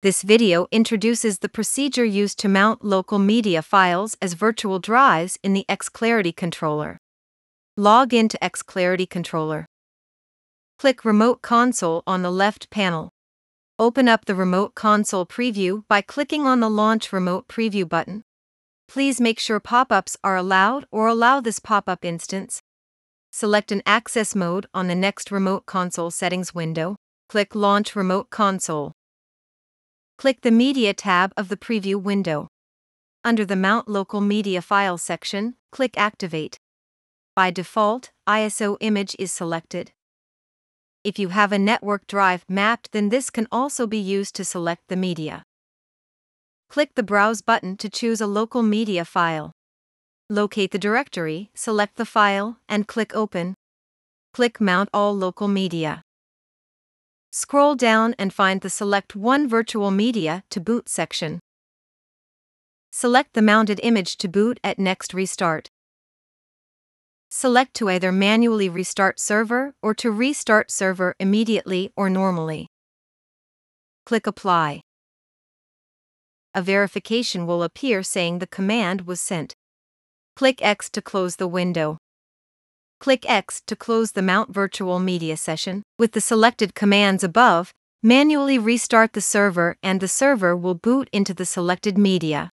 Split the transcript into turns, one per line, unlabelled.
This video introduces the procedure used to mount local media files as virtual drives in the xClarity controller. Log into xClarity controller. Click Remote Console on the left panel. Open up the Remote Console preview by clicking on the Launch Remote Preview button. Please make sure pop-ups are allowed or allow this pop-up instance. Select an access mode on the next Remote Console settings window. Click Launch Remote Console. Click the Media tab of the preview window. Under the Mount Local Media File section, click Activate. By default, ISO image is selected. If you have a network drive mapped, then this can also be used to select the media. Click the Browse button to choose a local media file. Locate the directory, select the file, and click Open. Click Mount All Local Media. Scroll down and find the Select One Virtual Media to Boot section. Select the mounted image to boot at Next Restart. Select to either manually restart server or to restart server immediately or normally. Click Apply. A verification will appear saying the command was sent. Click X to close the window. Click X to close the Mount Virtual Media session. With the selected commands above, manually restart the server and the server will boot into the selected media.